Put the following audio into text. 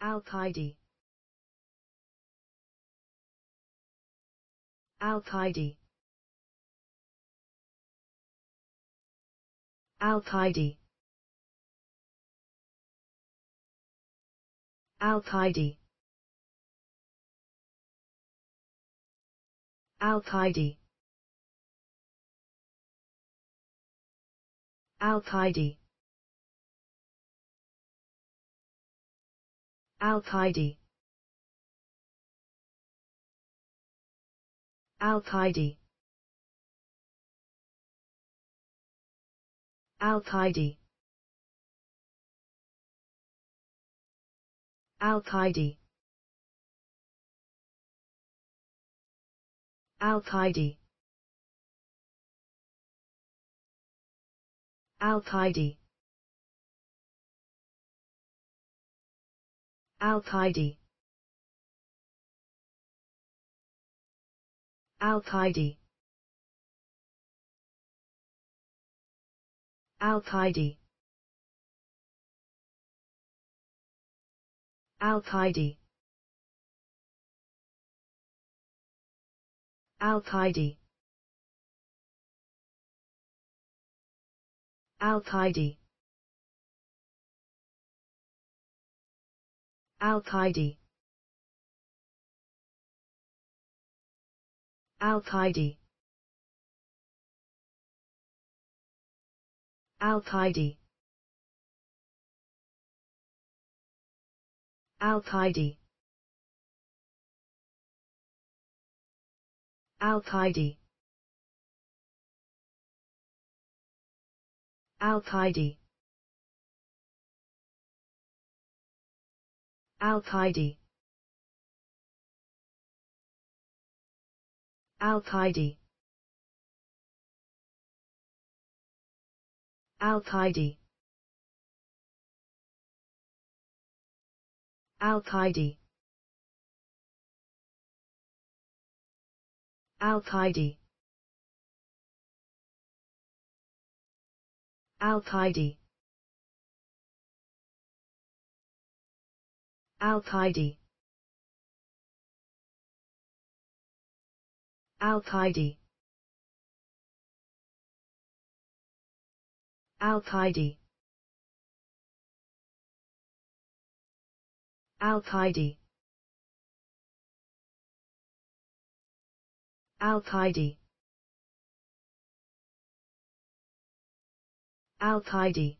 Alcayde. Alcayde. Alcayde. Alcayde. Alcayde. Alcayde Alcayde. Alcayde. Alcayde. Alcayde. Alcayde. Alcayde Alcayde. Alcayde. Alcayde. Alcayde. Alcayde. Alcayde Alcayde. Alcayde. Alcayde. Alcayde. Alcayde. Alcayde Alcayde. Alcayde. Alcayde. Alcayde. Alcayde. Alcayde Alcayde. Alcayde. Alcayde. Alcayde. Alcayde. Alcayde